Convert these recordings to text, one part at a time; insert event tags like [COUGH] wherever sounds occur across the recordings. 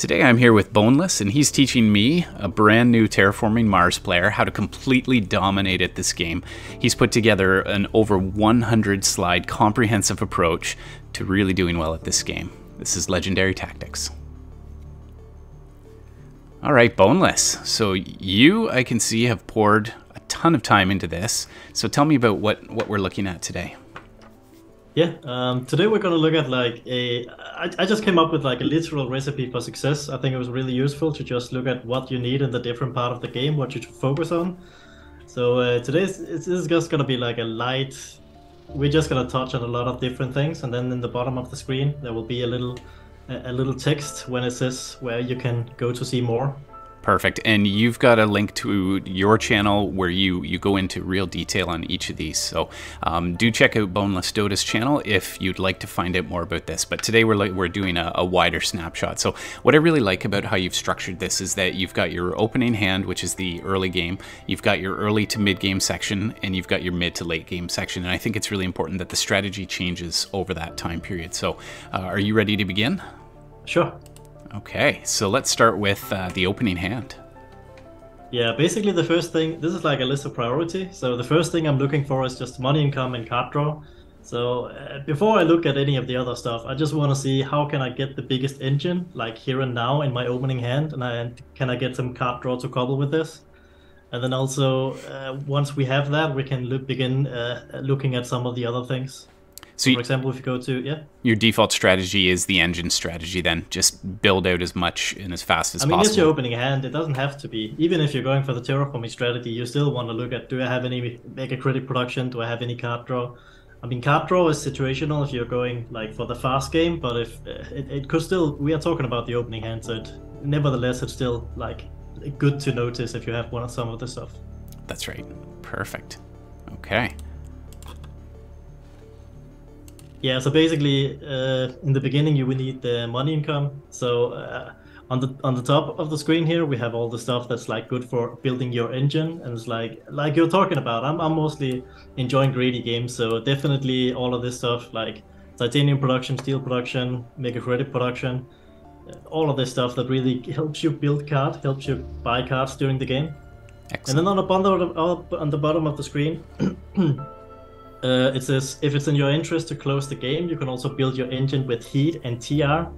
Today I'm here with Boneless, and he's teaching me, a brand new Terraforming Mars player, how to completely dominate at this game. He's put together an over 100 slide comprehensive approach to really doing well at this game. This is Legendary Tactics. All right, Boneless. So you, I can see, have poured a ton of time into this. So tell me about what, what we're looking at today. Yeah, um, today we're going to look at like a. I, I just came up with like a literal recipe for success. I think it was really useful to just look at what you need in the different part of the game, what you should focus on. So uh, today this is just going to be like a light. We're just going to touch on a lot of different things, and then in the bottom of the screen there will be a little, a little text when it says where you can go to see more. Perfect. And you've got a link to your channel where you, you go into real detail on each of these. So um, do check out Boneless Dota's channel if you'd like to find out more about this. But today we're, like, we're doing a, a wider snapshot. So what I really like about how you've structured this is that you've got your opening hand, which is the early game. You've got your early to mid game section, and you've got your mid to late game section. And I think it's really important that the strategy changes over that time period. So uh, are you ready to begin? Sure. Okay, so let's start with uh, the opening hand. Yeah, basically the first thing, this is like a list of priority. So the first thing I'm looking for is just money income and card draw. So uh, before I look at any of the other stuff, I just want to see how can I get the biggest engine, like here and now in my opening hand, and, I, can I get some card draw to couple with this? And then also, uh, once we have that, we can look, begin uh, looking at some of the other things. So, for example, if you go to yeah, your default strategy is the engine strategy. Then just build out as much and as fast as possible. I mean, possible. it's your opening hand. It doesn't have to be. Even if you're going for the terraforming strategy, you still want to look at: Do I have any mega credit production? Do I have any card draw? I mean, card draw is situational if you're going like for the fast game, but if uh, it, it could still, we are talking about the opening hand, so it, nevertheless, it's still like good to notice if you have one of some of the stuff. That's right. Perfect. Okay. Yeah, so basically, uh, in the beginning, you will need the money income. So uh, on the on the top of the screen here, we have all the stuff that's like good for building your engine, and it's like like you're talking about. I'm I'm mostly enjoying greedy games, so definitely all of this stuff like titanium production, steel production, mega credit production, uh, all of this stuff that really helps you build card, helps you buy cards during the game. Excellent. And then on the bottom of on the bottom of the screen. [CLEARS THROAT] Uh, it says if it's in your interest to close the game, you can also build your engine with heat and TR.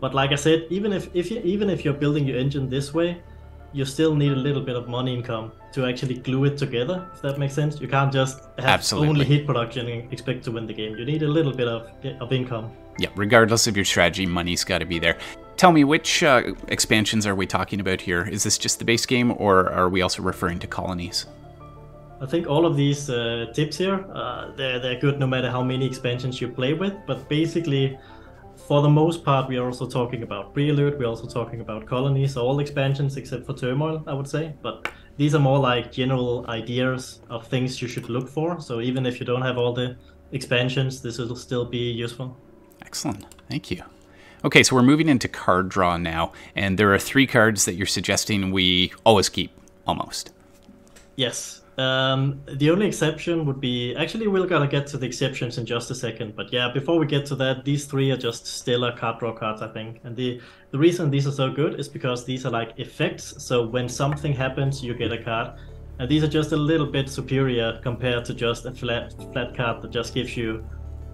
But like I said, even if, if you, even if you're building your engine this way, you still need a little bit of money income to actually glue it together. If that makes sense, you can't just have Absolutely. only heat production and expect to win the game. You need a little bit of of income. Yeah, regardless of your strategy, money's got to be there. Tell me, which uh, expansions are we talking about here? Is this just the base game, or are we also referring to colonies? I think all of these uh, tips here, uh, they're, they're good no matter how many expansions you play with. But basically, for the most part, we are also talking about Prelude, we're also talking about colonies, all expansions except for Turmoil, I would say. But these are more like general ideas of things you should look for. So even if you don't have all the expansions, this will still be useful. Excellent. Thank you. Okay, so we're moving into card draw now, and there are three cards that you're suggesting we always keep, almost. Yes, um, the only exception would be actually we're gonna get to the exceptions in just a second, but yeah, before we get to that, these three are just stellar card draw cards, I think. And the the reason these are so good is because these are like effects. So when something happens, you get a card, and these are just a little bit superior compared to just a flat flat card that just gives you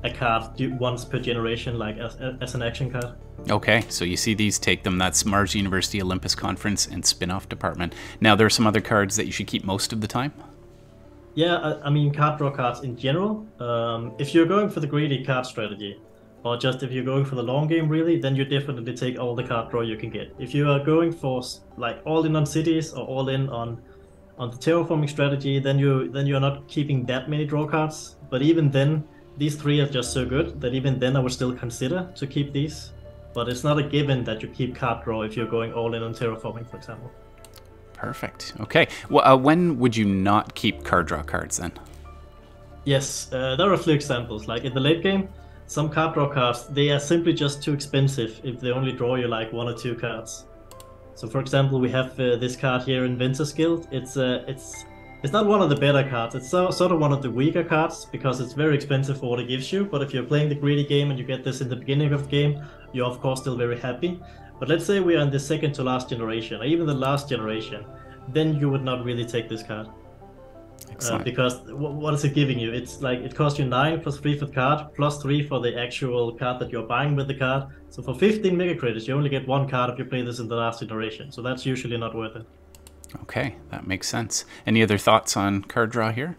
a card once per generation, like as, as an action card. Okay, so you see these, take them. That's Mars University Olympus Conference and Spin-off Department. Now, there are some other cards that you should keep most of the time? Yeah, I, I mean, card draw cards in general. Um, if you're going for the greedy card strategy, or just if you're going for the long game, really, then you definitely take all the card draw you can get. If you are going for like all in on cities or all in on on the terraforming strategy, then you then you're not keeping that many draw cards. But even then, these three are just so good that even then I would still consider to keep these. But it's not a given that you keep card draw if you're going all in on terraforming, for example. Perfect. Okay. Well, uh, when would you not keep card draw cards then? Yes, uh, there are a few examples. Like in the late game, some card draw cards they are simply just too expensive if they only draw you like one or two cards. So, for example, we have uh, this card here, Inventor's Guild. It's uh, it's it's not one of the better cards. It's so, sort of one of the weaker cards because it's very expensive for what it gives you. But if you're playing the greedy game and you get this in the beginning of the game, you're of course still very happy. But let's say we are in the second to last generation, or even the last generation, then you would not really take this card. Uh, because what is it giving you? It's like it costs you 9 plus 3 for the card, plus 3 for the actual card that you're buying with the card. So for 15 mega credits, you only get one card if you play this in the last iteration. So that's usually not worth it. Okay, that makes sense. Any other thoughts on card draw here?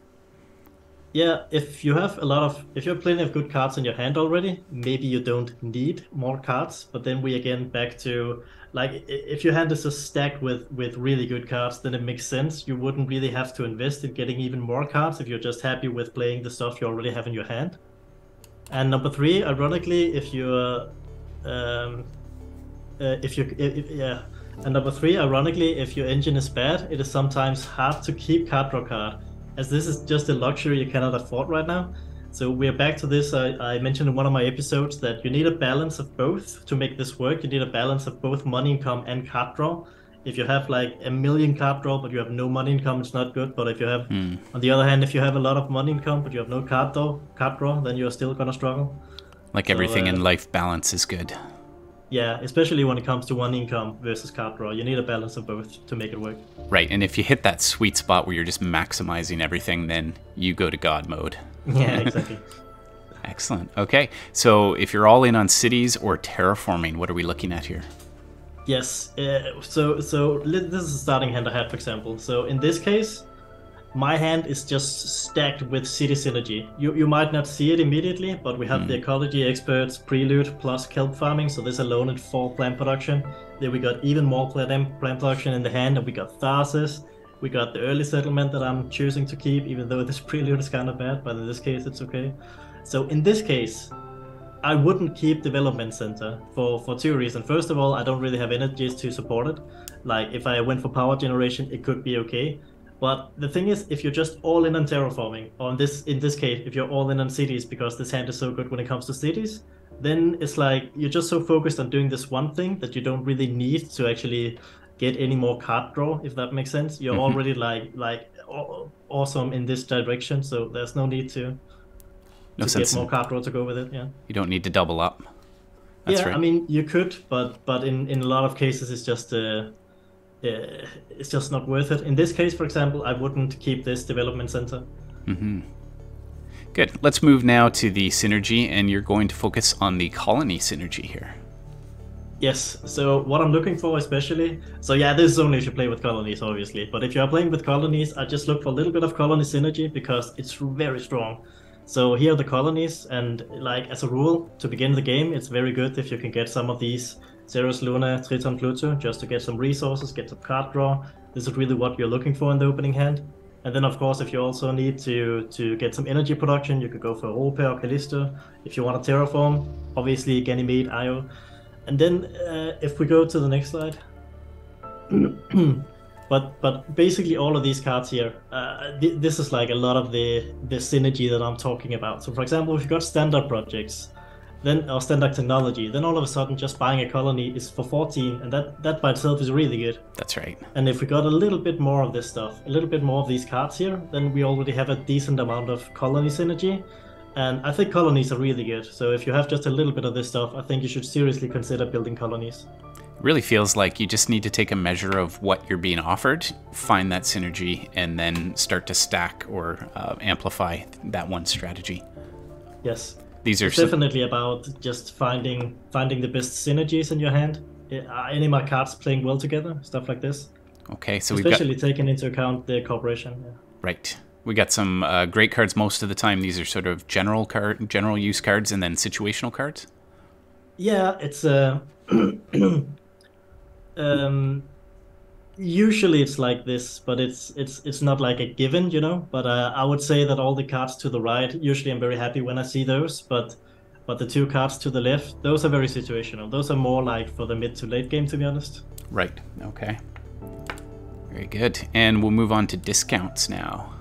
Yeah, if you have a lot of, if you have plenty of good cards in your hand already, maybe you don't need more cards. But then we again back to like if your hand is just stacked with with really good cards, then it makes sense. You wouldn't really have to invest in getting even more cards if you're just happy with playing the stuff you already have in your hand. And number three, ironically, if you're um, uh, if you if, yeah, and number three, ironically, if your engine is bad, it is sometimes hard to keep card draw card, as this is just a luxury you cannot afford right now. So we're back to this. I, I, mentioned in one of my episodes that you need a balance of both to make this work. You need a balance of both money income and card draw. If you have like a million card draw but you have no money income, it's not good. But if you have, mm. on the other hand, if you have a lot of money income but you have no card draw, card draw, then you're still gonna struggle. Like so, everything uh, in life, balance is good. Yeah, especially when it comes to one income versus card draw, you need a balance of both to make it work. Right, and if you hit that sweet spot where you're just maximizing everything, then you go to God mode. [LAUGHS] Yeah, exactly. Excellent. Okay, so if you're all in on cities or terraforming, what are we looking at here? Yes. Uh, so so this is a starting hand I had, for example. So in this case, my hand is just stacked with city synergy. You you might not see it immediately, but we have mm. the hmm. ecology experts, prelude plus kelp farming. So this alone is four plant production. Then we got even more plant, plant production in the hand, and we got Tharsis. We got the early settlement that I'm choosing to keep, even though this [LAUGHS] prelude is kind of bad, but in this case it's okay. So in this case, I wouldn't keep development center for, for two reasons. First of all, I don't really have energies to support it. Like if I went for power generation, it could be okay. But the thing is, if you're just all in on terraforming, or in this in this case, if you're all in on cities because this hand is so good when it comes to cities, then it's like you're just so focused on doing this one thing that you don't really need to actually get any more card draw, if that makes sense. You're mm-hmm. already like like awesome in this direction, so there's no need to, no to get more card draw to go with it. Yeah. You don't need to double up. That's yeah, right. I mean you could, but but in in a lot of cases it's just uh, uh, it's just not worth it. In this case, for example, I wouldn't keep this development center. Mm-hmm. Good. Let's move now to the synergy, and you're going to focus on the colony synergy here. Yes, so what I'm looking for especially, so yeah, this is only if you play with colonies, obviously, but if you are playing with colonies, I just look for a little bit of colony synergy because it's very strong. So here are the colonies, and like as a rule, to begin the game, it's very good if you can get some of these Ceres Luna, Triton Pluto, just to get some resources, get some card draw. This is really what you're looking for in the opening hand. And then, of course, if you also need to to get some energy production, you could go for Europa or Callisto. If you want a terraform, obviously Ganymede, Io. And then uh, if we go to the next slide. [CLEARS THROAT] but but basically all of these cards here, uh, th this is like a lot of the the synergy that I'm talking about. So for example, if you've got standard projects, then or standard technology, then all of a sudden just buying a colony is for 14, and that that by itself is really good. That's right. And if we got a little bit more of this stuff, a little bit more of these cards here, then we already have a decent amount of colony synergy. And I think colonies are really good. So if you have just a little bit of this stuff, I think you should seriously consider building colonies. It really feels like you just need to take a measure of what you're being offered, find that synergy, and then start to stack or uh, amplify that one strategy. Yes. These are it's definitely about just finding finding the best synergies in your hand. Are any of my cards playing well together? Stuff like this. Okay, so especially we've got... taking into account the cooperation. Yeah. Right. We got some uh, great cards most of the time. These are sort of general card, general use cards, and then situational cards. Yeah, it's uh, [CLEARS THROAT] um, usually it's like this, but it's it's it's not like a given, you know. But uh, I would say that all the cards to the right, usually I'm very happy when I see those, but but the two cards to the left, those are very situational. Those are more like for the mid to late game, to be honest. Right. Okay. Very good. And we'll move on to discounts now.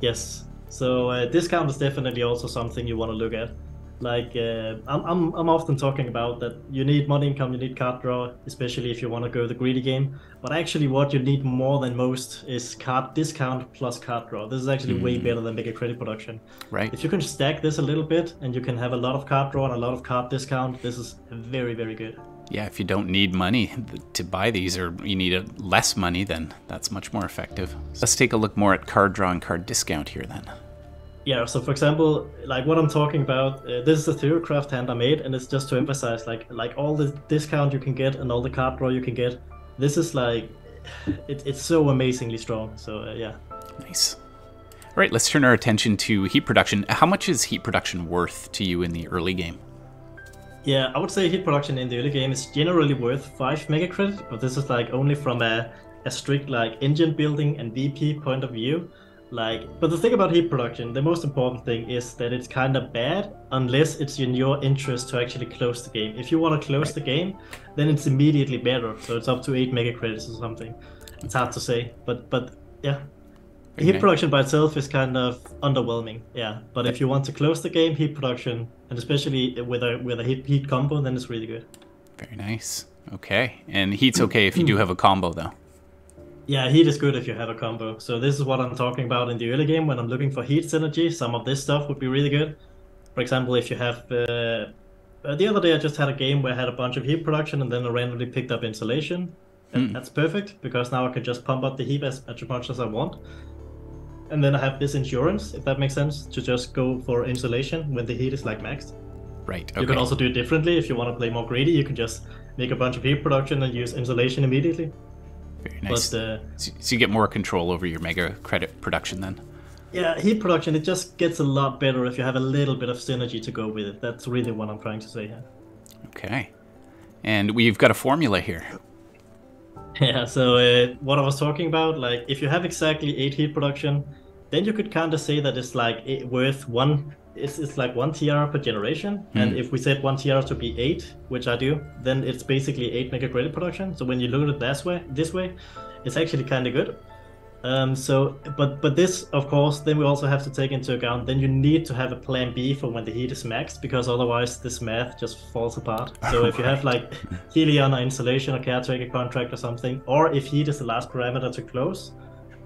Yes. So uh, discount is definitely also something you want to look at. Like uh, I'm, I'm, I'm often talking about that you need money income, you need card draw, especially if you want to go the greedy game. But actually, what you need more than most is card discount plus card draw. This is actually mm. way better than mega credit production. Right. If you can stack this a little bit and you can have a lot of card draw and a lot of card discount, this is very very good. Yeah, if you don't need money to buy these or you need less money, then that's much more effective. Let's take a look more at card draw and card discount here then. Yeah, so for example, like what I'm talking about, uh, this is a Theorycraft hand I made, and it's just to emphasize like like all the discount you can get and all the card draw you can get. This is like, [SIGHS] it, it's so amazingly strong. So uh, yeah. Nice. All right, let's turn our attention to heat production. How much is heat production worth to you in the early game? Yeah, I would say heat production in the early game is generally worth 5 mega credit, but this is like only from a, a strict like engine building and VP point of view. Like, but the thing about heat production, the most important thing is that it's kind of bad unless it's in your interest to actually close the game. If you want to close right. the game, then it's immediately better. So it's up to eight mega credits or something. It's hard to say, but but yeah, okay. heat production by itself is kind of underwhelming. Yeah, but if you want to close the game, heat production, and especially with a with a heat heat combo, then it's really good. Very nice. Okay, and heat's okay if you do have a combo though. Yeah, heat is good if you have a combo. So this is what I'm talking about in the early game when I'm looking for heat synergy. Some of this stuff would be really good. For example, if you have... Uh, uh, the other day I just had a game where I had a bunch of heat production and then I randomly picked up insulation. And mm. that's perfect because now I can just pump up the heat as, as much as I want. And then I have this insurance, if that makes sense, to just go for insulation when the heat is like maxed. Right. Okay. You can also do it differently. If you want to play more greedy, you can just make a bunch of heat production and use insulation immediately. Very nice. But, uh, so, so you get more control over your mega credit production then. Yeah, heat production, it just gets a lot better if you have a little bit of synergy to go with it. That's really what I'm trying to say here. Okay. And we've got a formula here. [LAUGHS] Yeah, so uh, what I was talking about, like if you have exactly 8 heat production, then you could kind of say that it's like worth one it's, it's like one TR per generation. Mm. And if we set one TR to be eight, which I do, then it's basically eight mega credit production. So when you look at it this way, this way, it's actually kind of good. Um, so, but but this, of course, then we also have to take into account. Then you need to have a plan B for when the heat is maxed, because otherwise this math just falls apart. So if you have like Helion or insulation or caretaker contract or something, or if heat is the last parameter to close,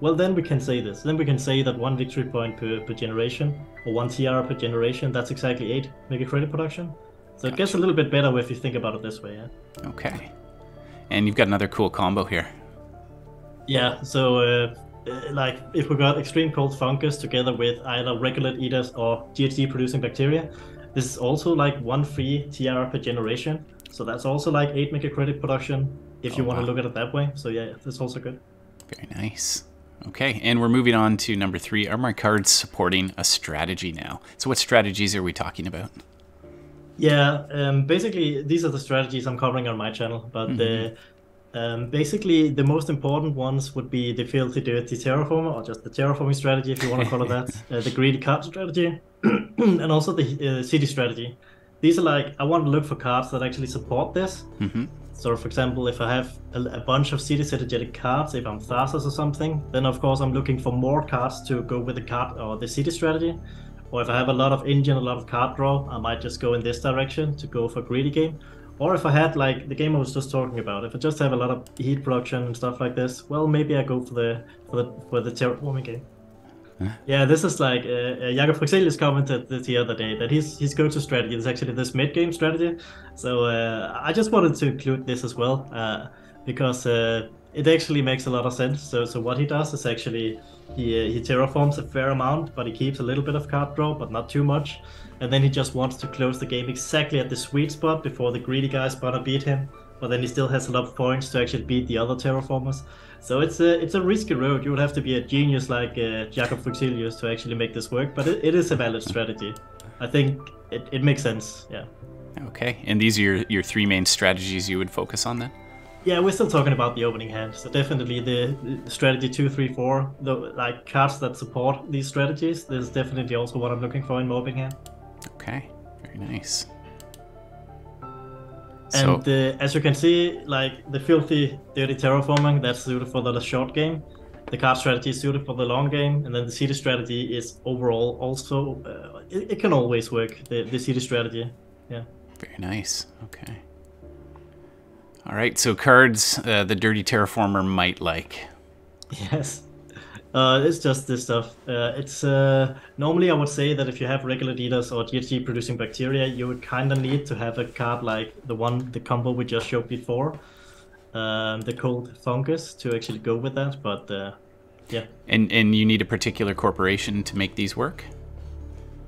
well, then we can say this. Then we can say that one victory point per, per generation, or one TR per generation, that's exactly eight mega credit production. So gotcha. it gets a little bit better if you think about it this way, yeah. Okay. And you've got another cool combo here. Yeah, so uh, uh like if we got extreme cold fungus together with either regolith eaters or GHG producing bacteria, this is also like one free TR per generation. So that's also like eight mega credit production if you oh, want wow. to look at it that way. So yeah, that's also good. Very nice. Okay, and we're moving on to number three. Are my cards supporting a strategy now? So what strategies are we talking about? Yeah, um, basically these are the strategies I'm covering on my channel, but mm-hmm. the um, basically the most important ones would be the filthy dirty terraformer, or just the terraforming strategy if you want to call it that, [LAUGHS] uh, the greedy card strategy, [CLEARS THROAT] and also the uh, city strategy. These are like I want to look for cards that actually support this. Mm-hmm. So, for example, if I have a, a bunch of city synergetic cards, if I'm Tharsis or something, then of course I'm looking for more cards to go with the card or the city strategy. Or if I have a lot of engine, a lot of card draw, I might just go in this direction to go for a greedy game. Or if I had like the game I was just talking about, if I just have a lot of heat production and stuff like this, well, maybe I go for the for the for the terraforming game. Yeah, this is like uh, uh Jacob commented this the other day that his his go-to strategy is actually this mid-game strategy. So uh, I just wanted to include this as well uh, because uh, it actually makes a lot of sense. So so what he does is actually he uh, he terraforms a fair amount, but he keeps a little bit of card draw, but not too much. And then he just wants to close the game exactly at the sweet spot before the greedy guys wanna beat him. But then he still has a lot of points to actually beat the other terraformers. So it's a it's a risky road. You would have to be a genius like uh, Jacob Fryxelius to actually make this work, but it, it is a valid strategy. I think it, it makes sense. Yeah. Okay, and these are your, your three main strategies you would focus on then? Yeah, we're still talking about the opening hand. So definitely the strategy two, three, four, the like cards that support these strategies. This is definitely also what I'm looking for in my opening hand. Okay, very nice. And so, uh, as you can see, like the filthy, dirty terraforming, that's suited for the short game. The card strategy is suited for the long game, and then the city strategy is overall also. Uh, it, it, can always work. The the city strategy, yeah. Very nice. Okay. All right. So cards, uh, the dirty terraformer might like. [LAUGHS] Yes. Uh, it's just this stuff. Uh, it's uh, normally I would say that if you have regolith eaters or GHG producing bacteria, you would kind of need to have a card like the one, the combo we just showed before, um, the cold fungus to actually go with that. But uh, yeah. And and you need a particular corporation to make these work.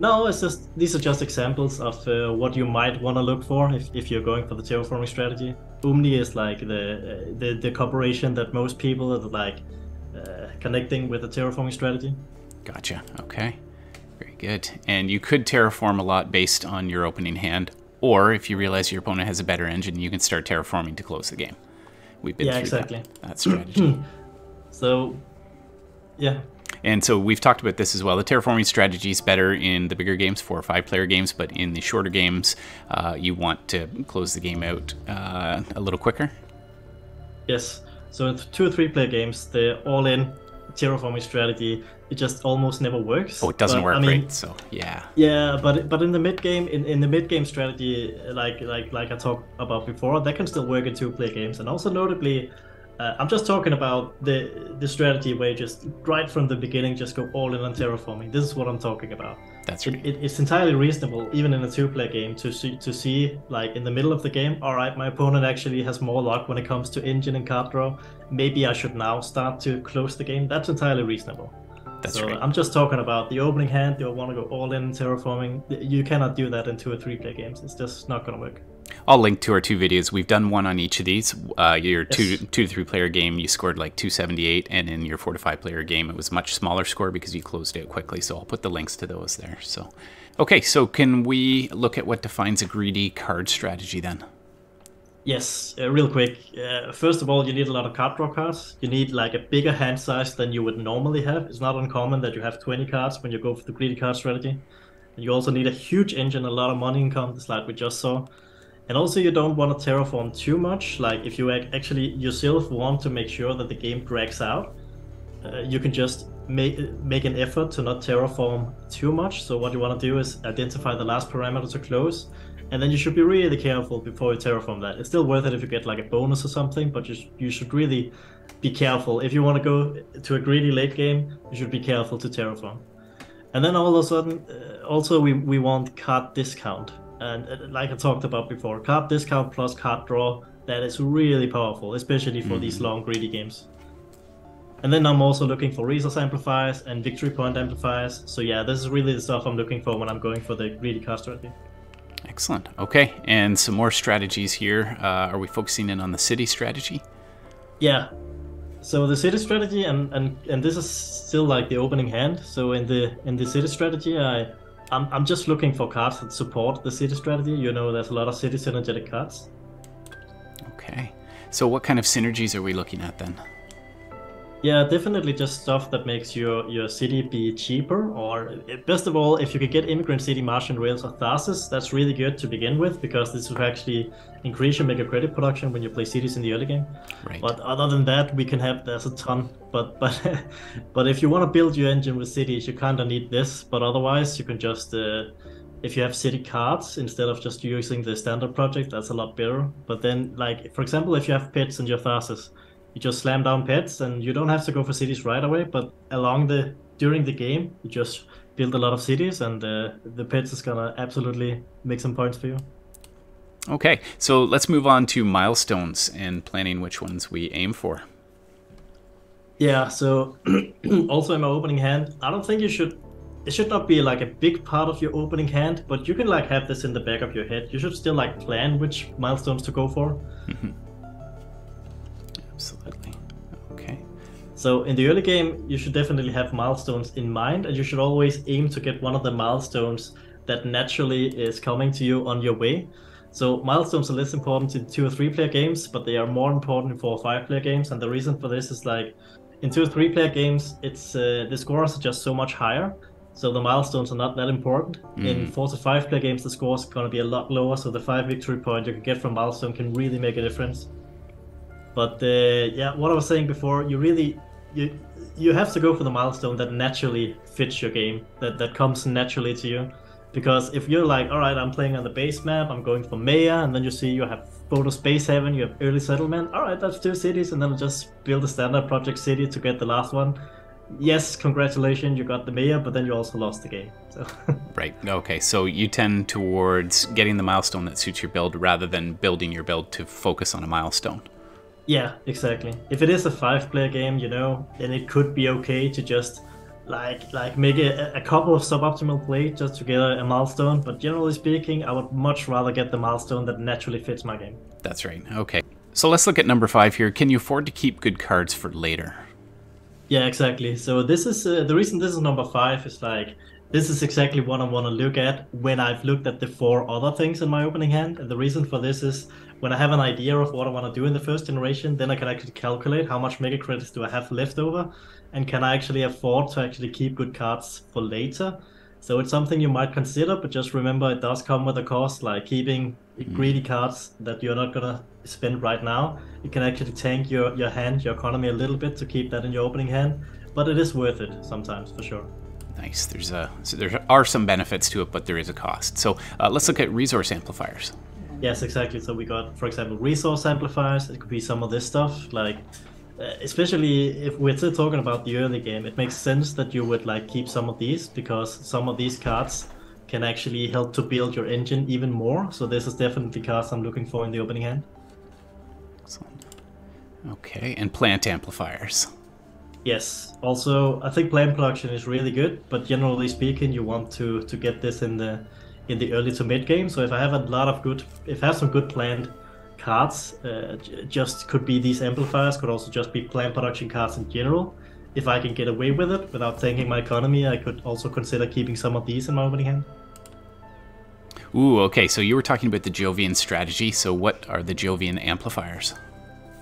No, it's just these are just examples of uh, what you might want to look for if, if you're going for the terraforming strategy. UNMI is like the uh, the the corporation that most people are like uh, connecting with the terraforming strategy. Gotcha. Okay. Very good. And you could terraform a lot based on your opening hand, or if you realize your opponent has a better engine, you can start terraforming to close the game. We've been yeah, exactly. that, that strategy. [CLEARS THROAT] so, yeah, and so we've talked about this as well. The terraforming strategy is better in the bigger games, four or five player games, but in the shorter games, uh, you want to close the game out uh, a little quicker. Yes. So in two or three player games, the all in terraforming strategy it just almost never works. Oh, it doesn't but, work I mean, right. So yeah. Yeah, but but in the mid game, in, in the mid game strategy, like like like I talked about before, that can still work in two player games, and also notably, uh, I'm just talking about the the strategy where you just right from the beginning just go all in on terraforming. This is what I'm talking about. That's It, it, it's entirely reasonable, even in a two-player game, to see to see like in the middle of the game. All right, my opponent actually has more luck when it comes to engine and card draw. Maybe I should now start to close the game. That's entirely reasonable. That's so right. I'm just talking about the opening hand. You want to go all in terraforming. You cannot do that in two or three-player games. It's just not going to work. I'll link to our two videos. We've done one on each of these. Uh, your two Yes. two to three player game, you scored like 278, and in your four to five player game, it was much smaller score because you closed it quickly. So I'll put the links to those there. So, okay, so can we look at what defines a greedy card strategy then? Yes, uh, real quick. Uh, first of all, you need a lot of card draw cards. You need like a bigger hand size than you would normally have. It's not uncommon that you have 20 cards when you go for the greedy card strategy. And you also need a huge engine, a lot of money income, just like we just saw. And also, you don't want to terraform too much. Like, if you actually yourself want to make sure that the game drags out, uh, you can just make make an effort to not terraform too much. So what you want to do is identify the last parameter to close, and then you should be really careful before you terraform that. It's still worth it if you get like a bonus or something, but you you should really be careful if you want to go to a greedy late game. You should be careful to terraform. And then all of a sudden, uh, also we we want card discount, and uh, like I talked about before, card discount plus card draw. That is really powerful, especially for these long greedy games. And then I'm also looking for resource amplifiers and victory point amplifiers. So yeah, this is really the stuff I'm looking for when I'm going for the greedy card strategy. Excellent. Okay, and some more strategies here. Uh, are we focusing in on the city strategy? Yeah. So the city strategy and, and and this is still like the opening hand. So in the in the city strategy, I I'm, I'm just looking for cards that support the city strategy. You know, there's a lot of city synergetic cards. Okay. So what kind of synergies are we looking at then? Yeah, definitely just stuff that makes your your city be cheaper. Or best of all, if you could get Immigrant City, Martian Rails, or Tharsis, that's really good to begin with because this will actually increase your mega credit production when you play cities in the early game. Right. But other than that, we can have there's a ton. But [LAUGHS] but but if you want to build your engine with cities, you kind of need this. But otherwise, you can just uh, if you have city cards instead of just using the standard project, that's a lot better. But then, like for example, if you have pets in your Tharsis, you just slam down pets, and you don't have to go for cities right away. But along the during the game, you just build a lot of cities, and uh, the pets is gonna absolutely make some points for you. Okay, so let's move on to milestones and planning which ones we aim for. Yeah, so [CLEARS THROAT] also in my opening hand, I don't think you should it should not be like a big part of your opening hand, but you can like have this in the back of your head. You should still like plan which milestones to go for. Absolutely. Okay. So in the early game, you should definitely have milestones in mind, and you should always aim to get one of the milestones that naturally is coming to you on your way. So milestones are less important in two or three player games, but they are more important in four or five player games. And the reason for this is like in two or three player games, it's uh, the scores are just so much higher. So the milestones are not that important. In four to five player games, the scores are going to be a lot lower. So the five victory point you can get from milestone can really make a difference. But uh, yeah, what I was saying before, you really you you have to go for the milestone that naturally fits your game, that that comes naturally to you. Because if you're like, all right, I'm playing on the base map, I'm going for Mayor, and then you see you have Phobos Space Haven, you have Early Settlement. All right, that's two cities, and then just build a standard project city to get the last one. yes, congratulations, you got the mayor, but then you also lost the game. So [LAUGHS] right. Okay. So you tend towards getting the milestone that suits your build rather than building your build to focus on a milestone. Yeah, exactly. If it is a five-player game, you know, then it could be okay to just like like make a, a couple of suboptimal plays just to get a, a, milestone. But generally speaking, I would much rather get the milestone that naturally fits my game. That's right. Okay. So let's look at number five here. Can you afford to keep good cards for later? Yeah, exactly. So this is uh, the reason this is number five is like this is exactly what I want to look at when I've looked at the four other things in my opening hand. And the reason for this is when I have an idea of what I want to do in the first generation, then I can actually calculate how much mega credits do I have left over, and can I actually afford to actually keep good cards for later. So it's something you might consider, but just remember it does come with a cost, like keeping mm. greedy cards that you're not gonna spend right now. It can actually tank your, your hand, your economy a little bit to keep that in your opening hand, but it is worth it sometimes for sure. Nice. There's a so there are some benefits to it, but there is a cost. So uh, let's look at resource amplifiers. Yes, exactly. So we got, for example, resource amplifiers. It could be some of this stuff, like uh, especially if we're still talking about the early game. It makes sense that you would like keep some of these because some of these cards can actually help to build your engine even more. So this is definitely cards I'm looking for in the opening hand. Excellent. Okay, and plant amplifiers. Yes. Also, I think plant production is really good, but generally speaking, you want to to get this in the in the early to mid game. So if I have a lot of good, if I have some good planned cards, uh, just could be these amplifiers, could also just be plant production cards in general. If I can get away with it without tanking my economy, I could also consider keeping some of these in my opening hand. Ooh, okay. So you were talking about the Jovian strategy. So what are the Jovian amplifiers?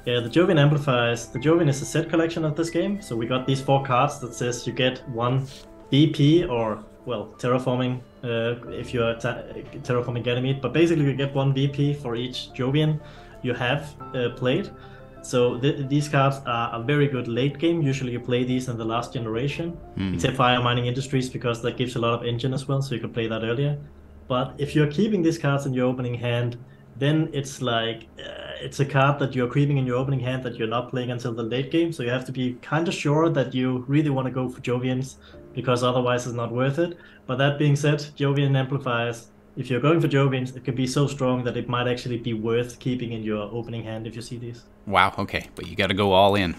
Yeah, the Jovian amplifiers. The Jovian is a set collection of this game. So we got these four cards that says you get one VP or well terraforming uh, if you're terraforming Ganymede, but basically you get one VP for each Jovian you have uh, played. So th these cards are a very good late game. Usually you play these in the last generation, mm. except Io Mining Industries because that gives a lot of engine as well, so you can play that earlier. But if you're keeping these cards in your opening hand, then it's like uh, it's a card that you're keeping in your opening hand that you're not playing until the late game. So you have to be kind of sure that you really want to go for Jovians because otherwise it's not worth it. But that being said, Jovian amplifiers, if you're going for Jovians, it can be so strong that it might actually be worth keeping in your opening hand if you see these. Wow, okay, but you got to go all in.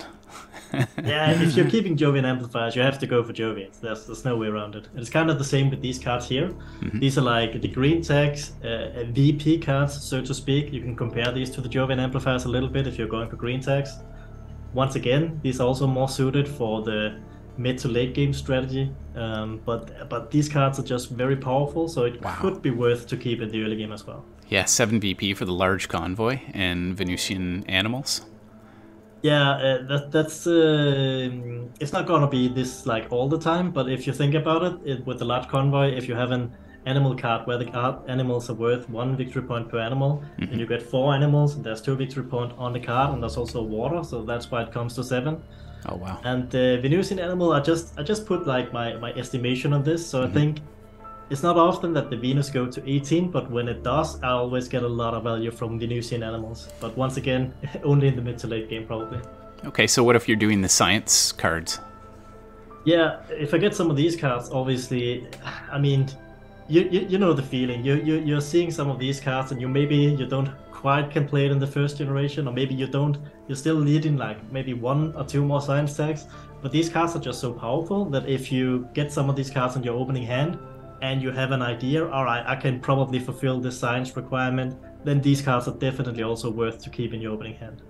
[LAUGHS] yeah, if you're keeping Jovian amplifiers, you have to go for Jovians. There's, there's no way around it. It's kind of the same with these cards here. Mm-hmm. These are like the green tags, uh, VP cards, so to speak. You can compare these to the Jovian amplifiers a little bit if you're going for green tags. Once again, these are also more suited for the mid to late game strategy. Um, but but these cards are just very powerful, so it wow. could be worth to keep in the early game as well. Yeah, seven VP for the large convoy and Venusian animals. Yeah, uh, that that's uh, it's not gonna be this like all the time, but if you think about it, it with the large convoy, if you have an animal card where the card animals are worth one victory point per animal, mm-hmm. and you get four animals, and there's two victory point on the card, and there's also water, so that's why it comes to seven. Oh wow! And the Venusian animal, I just I just put like my my estimation on this. So mm-hmm. I think it's not often that the Venus go to 18, but when it does, I always get a lot of value from Venusian animals. But once again, [LAUGHS] only in the mid to late game probably. Okay, so what if you're doing the science cards? Yeah, if I get some of these cards, obviously, I mean, you, you, you know the feeling. You, you you're seeing some of these cards, and you maybe you don't quite can play it in the first generation, or maybe you don't, you're still needing like maybe one or two more science tags. But these cards are just so powerful that if you get some of these cards in your opening hand and you have an idea, all right, I can probably fulfill this science requirement, then these cards are definitely also worth to keep in your opening hand.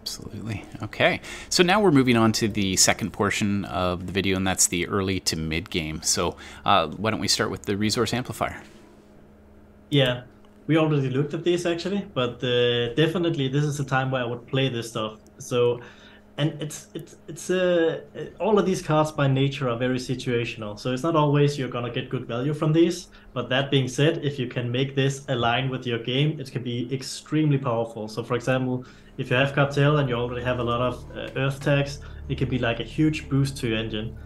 Absolutely. Okay. So now we're moving on to the second portion of the video, and that's the early to mid game. So uh, why don't we start with the resource amplifier? Yeah we already looked at this actually, but uh, definitely this is a time where I would play this stuff. So, and it's it's it's uh, all of these cards by nature are very situational. So it's not always you're gonna get good value from these. But that being said, if you can make this align with your game, it can be extremely powerful. So for example, if you have cartel and you already have a lot of uh, earth tags, it can be like a huge boost to your engine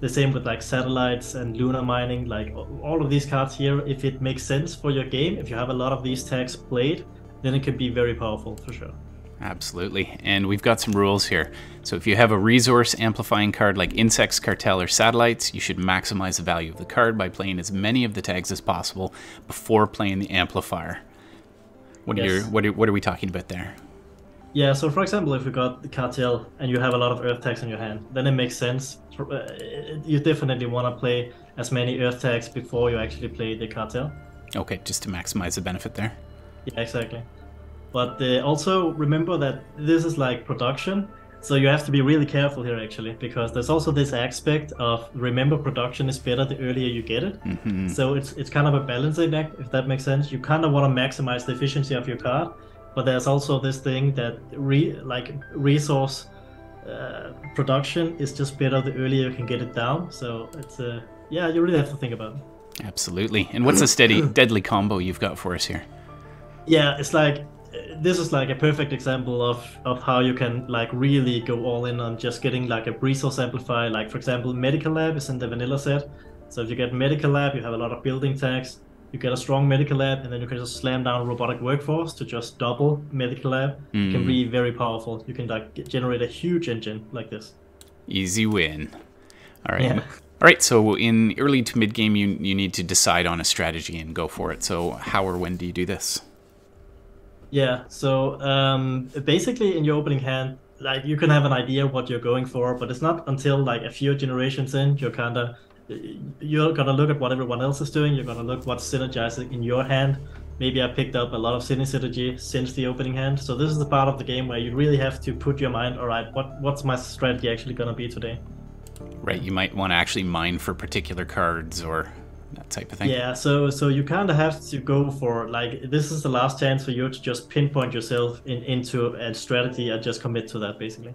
the same with like satellites and lunar mining like all of these cards here if it makes sense for your game if you have a lot of these tags played then it can be very powerful for sure Absolutely. And we've got some rules here. So if you have a resource amplifying card like Insects, Cartel, or Satellites, you should maximize the value of the card by playing as many of the tags as possible before playing the amplifier. What, yes. are, your, what, are, what are we talking about there? Yeah, so for example, if you got the cartel and you have a lot of earth tags in your hand, then it makes sense. Uh, you definitely want to play as many earth tags before you actually play the cartel. Okay, just to maximize the benefit there. Yeah, exactly. But uh, also remember that this is like production, so you have to be really careful here actually, because there's also this aspect of remember production is better the earlier you get it. Mm-hmm. So it's it's kind of a balancing act, if that makes sense. You kind of want to maximize the efficiency of your card, but there's also this thing that re like resource uh, production is just better the earlier you can get it down. So it's uh, yeah, you really have to think about it. Absolutely. And what's a steady [CLEARS THROAT] deadly combo you've got for us here? Yeah, it's like this is like a perfect example of of how you can like really go all in on just getting like a resource amplifier. Like for example, medical lab is in the vanilla set. So if you get medical lab, you have a lot of building tags. You get a strong medical lab, and then you can just slam down a robotic workforce to just double medical lab. Mm. It can be very powerful. You can like generate a huge engine like this. Easy win. All right. Yeah. All right, so in early to mid game, you, you need to decide on a strategy and go for it. So, how or when do you do this? Yeah, so um, basically in your opening hand, like you can have an idea what you're going for, but it's not until like a few generations in you're kind of you're gonna look at what everyone else is doing. You're gonna look what's synergizing in your hand. Maybe I picked up a lot of synergy synergy since the opening hand. So this is the part of the game where you really have to put your mind. All right, what what's my strategy actually gonna be today? Right, you might want to actually mine for particular cards or that type of thing. Yeah, so so you kind of have to go for like this is the last chance for you to just pinpoint yourself in, into a strategy and just commit to that basically.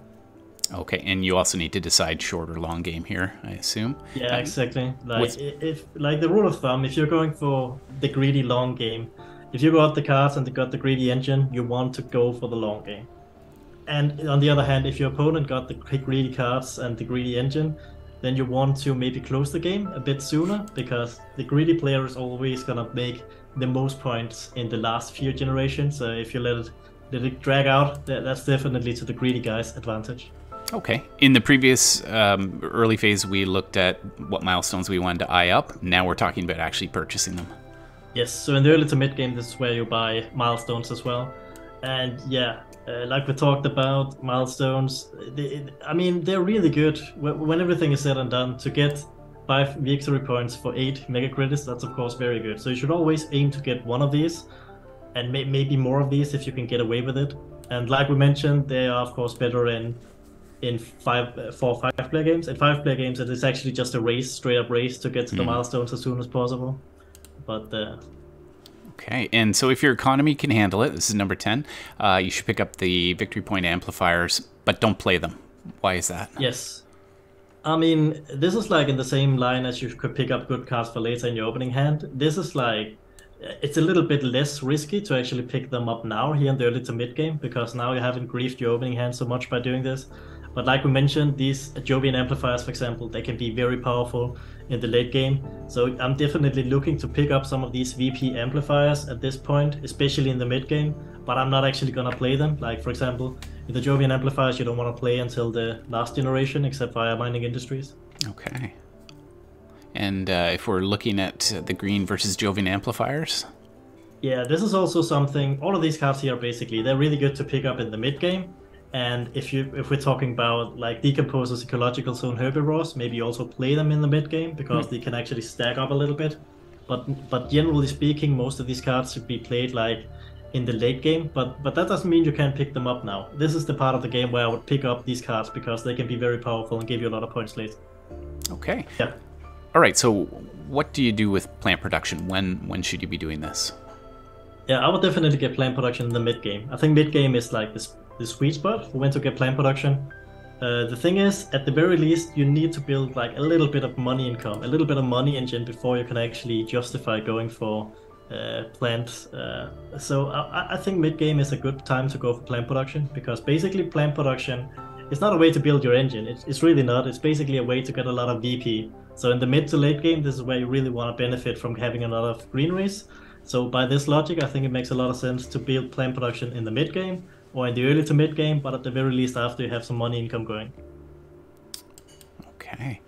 Okay, and you also need to decide short or long game here, I assume. Yeah, um, exactly. Like if like the rule of thumb, if you're going for the greedy long game, if you got the cards and you got the greedy engine, you want to go for the long game. And on the other hand, if your opponent got the greedy cards and the greedy engine, then you want to maybe close the game a bit sooner because the greedy player is always gonna make the most points in the last few generations. So if you let it let it drag out, that's definitely to the greedy guy's advantage. Okay. In the previous um, early phase, we looked at what milestones we wanted to eye up. Now we're talking about actually purchasing them. Yes. So in the early to mid game, this is where you buy milestones as well. And yeah, uh, like we talked about, milestones. They, I mean, they're really good when everything is said and done. To get five victory points for eight mega credits, that's of course very good. So you should always aim to get one of these, and may- maybe more of these if you can get away with it. And like we mentioned, they are of course better in in five, uh, four, five player games. In five player games, it is actually just a race, straight up race to get to mm. the hmm. milestones as soon as possible. But uh, Okay, and so if your economy can handle it, this is number 10, uh, you should pick up the victory point amplifiers, but don't play them. Why is that? Yes. I mean, this is like in the same line as you could pick up good cards for later in your opening hand. This is like, it's a little bit less risky to actually pick them up now here in the early to mid game because now you haven't griefed your opening hand so much by doing this. But like we mentioned, these Jovian amplifiers, for example, they can be very powerful in the late game. So I'm definitely looking to pick up some of these VP amplifiers at this point, especially in the mid game. But I'm not actually gonna play them. Like for example, in the Jovian amplifiers, you don't want to play until the last generation, except Io Mining Industries. Okay. And uh, if we're looking at the green versus Jovian amplifiers. Yeah, this is also something. All of these cards here, basically, they're really good to pick up in the mid game and if you if we're talking about like decomposers, ecological zone herbivores, maybe you also play them in the mid game because mm. they can actually stack up a little bit. But but generally speaking, most of these cards should be played like in the late game. But but that doesn't mean you can't pick them up now. This is the part of the game where I would pick up these cards because they can be very powerful and give you a lot of points late. Okay. Yeah. All right. So what do you do with plant production? When when should you be doing this? Yeah, I would definitely get plant production in the mid game. I think mid game is like this the sweet spot for when to get plant production. Uh, the thing is, at the very least, you need to build like a little bit of money income, a little bit of money engine before you can actually justify going for uh. Uh, so I, I think mid game is a good time to go for plant production because basically plant production is not a way to build your engine. It's, it's really not. It's basically a way to get a lot of VP. So in the mid to late game, this is where you really want to benefit from having a lot of greeneries. So by this logic, I think it makes a lot of sense to build plant production in the mid game or in the early to mid game, but at the very least after you have some money income going. Okay.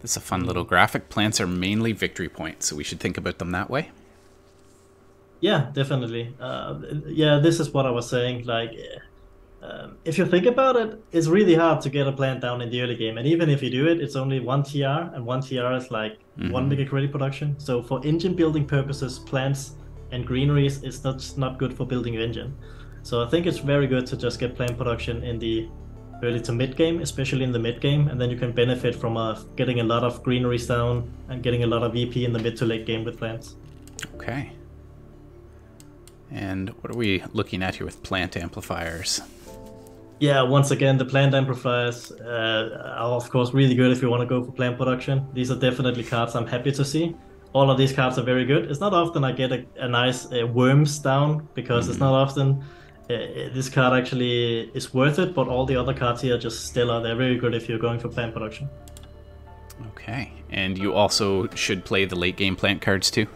This is a fun little graphic. Plants are mainly victory points, so we should think about them that way. Yeah, definitely. Uh, yeah, this is what I was saying. Like, um, if you think about it, it's really hard to get a plant down in the early game, and even if you do it, it's only one TR, and one TR is like mm-hmm. one mega credit production. So for engine building purposes, plants and greeneries is not not good for building your engine. So I think it's very good to just get plant production in the early to mid game, especially in the mid game, and then you can benefit from uh, getting a lot of greeneries down and getting a lot of VP in the mid to late game with plants. Okay. And what are we looking at here with plant amplifiers? Yeah, once again, the plant amplifiers uh, are of course really good if you want to go for plant production. These are definitely cards I'm happy to see. All of these cards are very good. It's not often I get a, a nice uh, worms down because mm-hmm. it's not often uh, this card actually is worth it, but all the other cards here are just stellar. They're very good if you're going for plant production. Okay, and you also should play the late game plant cards too?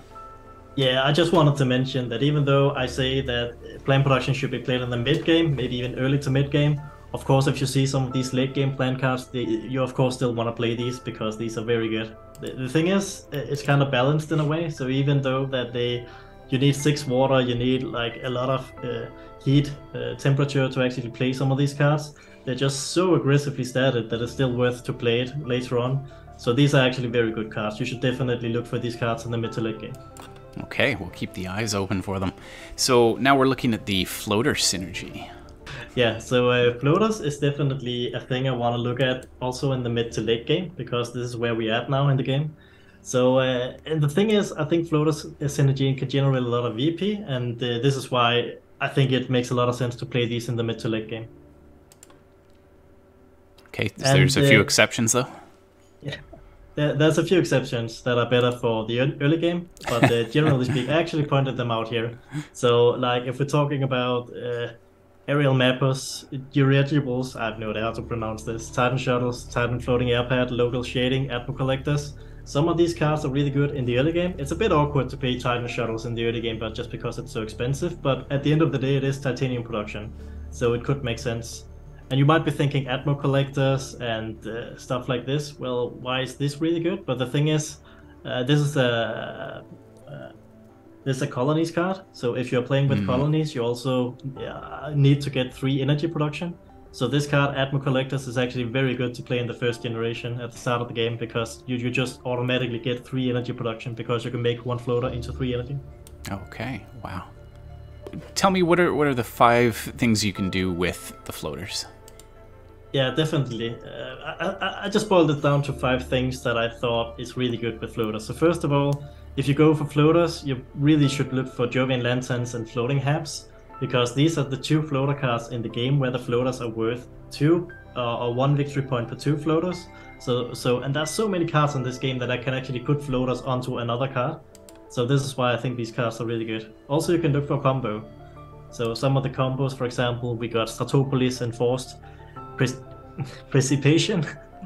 Yeah, I just wanted to mention that even though I say that plant production should be played in the mid game, maybe even early to mid game, of course, if you see some of these late game plan cards, they, you of course still want to play these because these are very good. The, the thing is, it's kind of balanced in a way. So even though that they you need six water, you need like a lot of uh, heat, uh, temperature to actually play some of these cards. They're just so aggressively statted that it's still worth to play it later on. So these are actually very good cards. You should definitely look for these cards in the mid to late game. Okay, we'll keep the eyes open for them. So now we're looking at the floater synergy. Yeah, so uh, floaters is definitely a thing I want to look at also in the mid to late game because this is where we're at now in the game. So, uh, and the thing is, I think floaters synergy can generate a lot of VP, and uh, this is why I think it makes a lot of sense to play these in the mid to late game. Okay, and, there's a few uh, exceptions though. Yeah, there's a few exceptions that are better for the early game, but uh, generally [LAUGHS] speaking, I actually pointed them out here. So, like, if we're talking about uh, aerial mappers, dirigibles, I have no idea how to pronounce this, Titan shuttles, Titan floating airpad, local shading, Atmo collectors, some of these cards are really good in the early game. It's a bit awkward to pay Titan shuttles in the early game, but just because it's so expensive. But at the end of the day, it is titanium production, so it could make sense. And you might be thinking Atmo collectors and uh, stuff like this. Well, why is this really good? But the thing is, uh, this is a uh, this is a colonies card. So if you're playing with mm. colonies, you also need to get three energy production. So this card, Atmo Collectors, is actually very good to play in the first generation at the start of the game because you, you just automatically get three energy production because you can make one floater into three energy. Okay, wow. Tell me what are what are the five things you can do with the floaters? Yeah, definitely. Uh, I, I just boiled it down to five things that I thought is really good with floaters. So first of all, if you go for floaters, you really should look for Jovian Lanterns and Floating Habs because these are the two floater cards in the game where the floaters are worth two uh, or one victory point per two floaters. So so and there's so many cards in this game that I can actually put floaters onto another card. So this is why I think these cards are really good. Also, you can look for combo. So some of the combos, for example, we got Stratopolis Enforced Pre- [LAUGHS] Precipitation.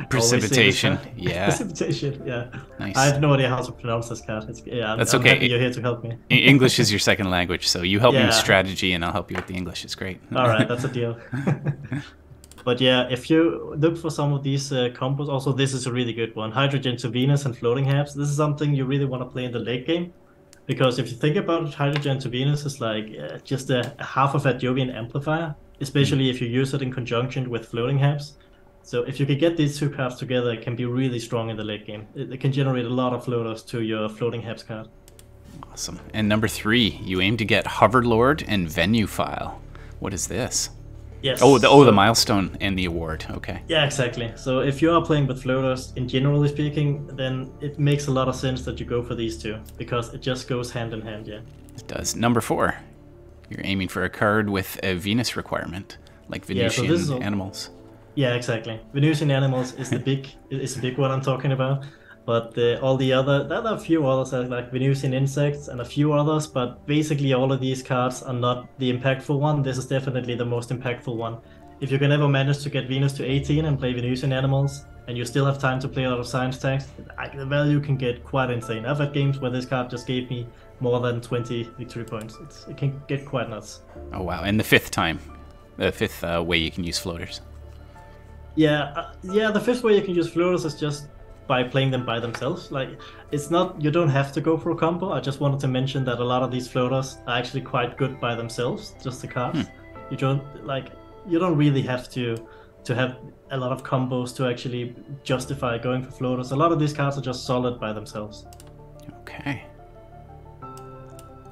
Precipitation, [LAUGHS] yeah. Precipitation, yeah. Nice. I have no idea how to pronounce this card. It's, yeah, I'm, That's okay. I'm you're here to help me. English is your second language, so you help yeah. me with strategy, and I'll help you with the English. It's great. All right, that's a deal. [LAUGHS] but yeah, if you look for some of these uh, combos, also this is a really good one. Hydrogen to Venus and floating habs. This is something you really want to play in the late game. Because if you think about it, Hydrogen to Venus is like uh, just a half of a Jovian amplifier, especially mm. if you use it in conjunction with floating habs. So if you can get these two cards together, it can be really strong in the late game. It, it can generate a lot of floaters to your floating Habs card. Awesome. And number three, you aim to get Hoverlord and Venuphile. What is this? Yes. Oh, the oh, so, the milestone and the award. Okay. Yeah, exactly. So if you are playing with floaters, in generally speaking, then it makes a lot of sense that you go for these two because it just goes hand in hand. Yeah. It does. Number four, you're aiming for a card with a Venus requirement, like Venusian yeah, so animals. Yeah, exactly. Venusian animals is the [LAUGHS] big is the big one I'm talking about. But uh, all the other, there are a few others like Venusian insects and a few others, but basically all of these cards are not the impactful one. This is definitely the most impactful one. If you can ever manage to get Venus to 18 and play Venusian animals, and you still have time to play a lot of science tags, the value can get quite insane. I've had games where this card just gave me more than 20 victory points. It's, it can get quite nuts. Oh wow! And the fifth time, the fifth uh, way you can use floaters. Yeah, uh, yeah. The fifth way you can use floaters is just by playing them by themselves. Like it's not you don't have to go for a combo. I just wanted to mention that a lot of these floaters are actually quite good by themselves, just the cards. Hmm. You don't like you don't really have to to have a lot of combos to actually justify going for floaters. A lot of these cards are just solid by themselves. Okay.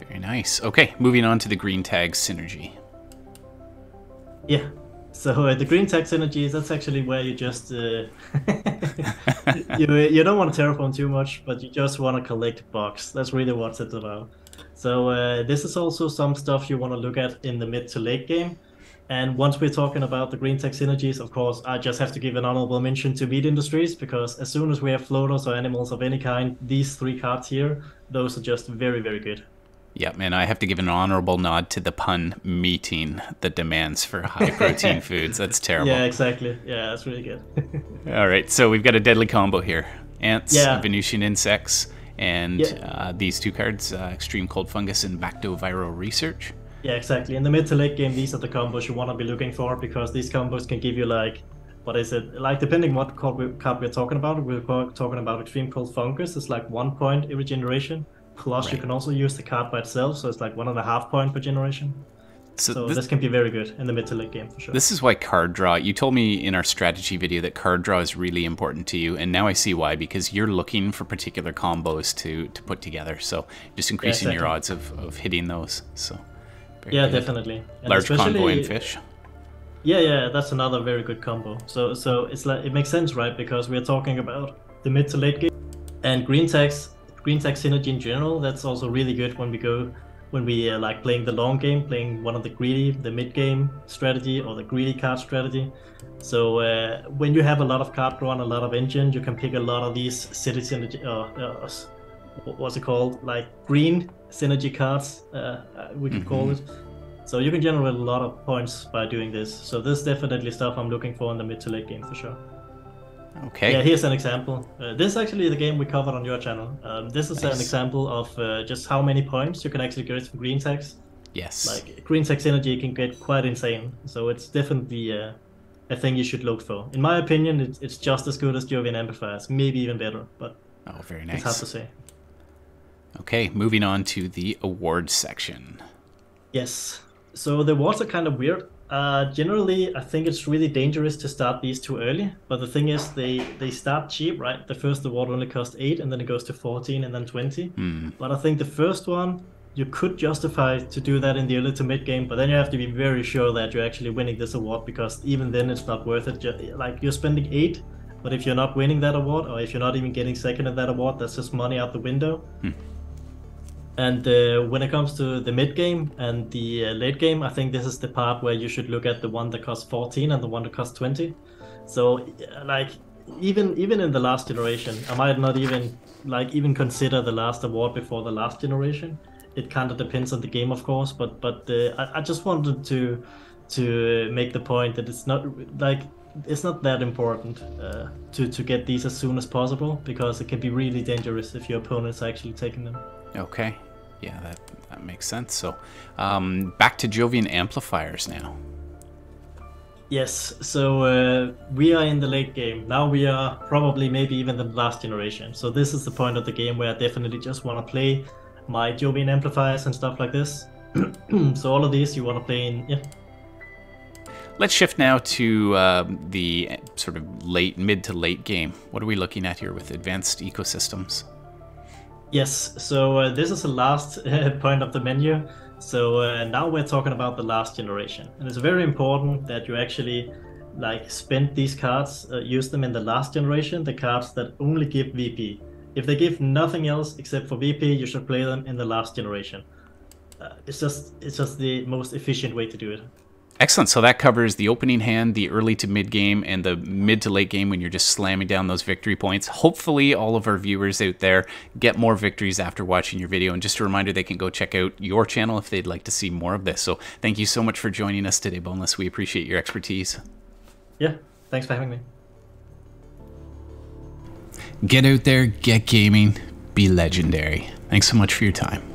Very nice. Okay, moving on to the green tag synergy. Yeah. So uh, the green tag synergies, that's actually where you just uh, [LAUGHS] you you don't want to terraform too much, but you just want to collect bucks. That's really what it's about. So uh, this is also some stuff you want to look at in the mid to late game. And once we're talking about the green tag synergies, of course, I just have to give an honorable mention to meat industries because as soon as we have floaters or animals of any kind, these three cards here, those are just very, very good. Yep, and I have to give an honorable nod to the pun meeting the demands for high protein [LAUGHS] foods. That's terrible. Yeah, exactly. Yeah, that's really good. [LAUGHS] All right, so we've got a deadly combo here ants, yeah. Venusian insects, and yeah. uh, these two cards uh, Extreme Cold Fungus and Bactoviral Research. Yeah, exactly. In the mid to late game, these are the combos you want to be looking for because these combos can give you like, what is it? Like depending what card, we, card we're talking about, we're talking about Extreme Cold Fungus. It's like one point every generation. Plus, right. you can also use the card by itself, so it's like one and a half point per generation. So, so this, this, can be very good in the mid to late game for sure. This is why card draw. You told me in our strategy video that card draw is really important to you, and now I see why because you're looking for particular combos to to put together. So just increasing yeah, exactly. your odds of, of hitting those. So yeah, good. definitely. And Large convoy and fish. Yeah, yeah, that's another very good combo. So so it's like it makes sense, right? Because we're talking about the mid to late game and green tags, green tag synergy in general. That's also really good when we go when we uh, like playing the long game, playing one of the greedy, the mid game strategy or the greedy card strategy. So uh, when you have a lot of card draw and a lot of engine, you can pick a lot of these city synergy. Uh, uh what's it called? Like green synergy cards, uh, uh, we could mm-hmm. call it. So you can generate a lot of points by doing this. So this is definitely stuff I'm looking for in the mid to late game for sure. Okay. Yeah, here's an example. Uh, this is actually the game we covered on your channel. Um, this is nice. an example of uh, just how many points you can actually get from green tags. Yes. Like green tag synergy can get quite insane. So it's definitely uh, a thing you should look for. In my opinion, it's, it's just as good as Jovian amplifiers, maybe even better. But oh, very nice. It's hard to say. Okay, moving on to the awards section. Yes. So the awards are kind of weird. Uh, generally, I think it's really dangerous to start these too early. But the thing is, they they start cheap, right? The first award only costs eight, and then it goes to fourteen, and then twenty. Mm. But I think the first one you could justify to do that in the early to mid game, but then you have to be very sure that you're actually winning this award because even then it's not worth it. Like you're spending eight, but if you're not winning that award, or if you're not even getting second in that award, that's just money out the window. Hmm. And uh, when it comes to the mid game and the uh, late game, I think this is the part where you should look at the one that costs 14 and the one that costs 20. So, like, even even in the last generation, I might not even like even consider the last award before the last generation. It kind of depends on the game, of course. But but uh, I, I just wanted to to make the point that it's not like it's not that important uh, to to get these as soon as possible because it can be really dangerous if your opponent's actually taking them. Okay, yeah, that, that makes sense. So um, back to Jovian amplifiers now. Yes, so uh, we are in the late game. Now we are probably maybe even the last generation. So this is the point of the game where I definitely just want to play my Jovian amplifiers and stuff like this. [CLEARS THROAT] so all of these you want to play in, yeah. Let's shift now to um, the sort of late, mid to late game. What are we looking at here with advanced ecosystems? Yes, so uh, this is the last uh, [LAUGHS] point of the menu. So uh, now we're talking about the last generation, and it's very important that you actually like spend these cards, uh, use them in the last generation, the cards that only give VP. If they give nothing else except for VP, you should play them in the last generation. Uh, it's just it's just the most efficient way to do it. Excellent. So that covers the opening hand, the early to mid game, and the mid to late game when you're just slamming down those victory points. Hopefully, all of our viewers out there get more victories after watching your video. And just a reminder, they can go check out your channel if they'd like to see more of this. So thank you so much for joining us today, Boneless. We appreciate your expertise. Yeah, thanks for having me. Get out there, get gaming, be legendary. Thanks so much for your time.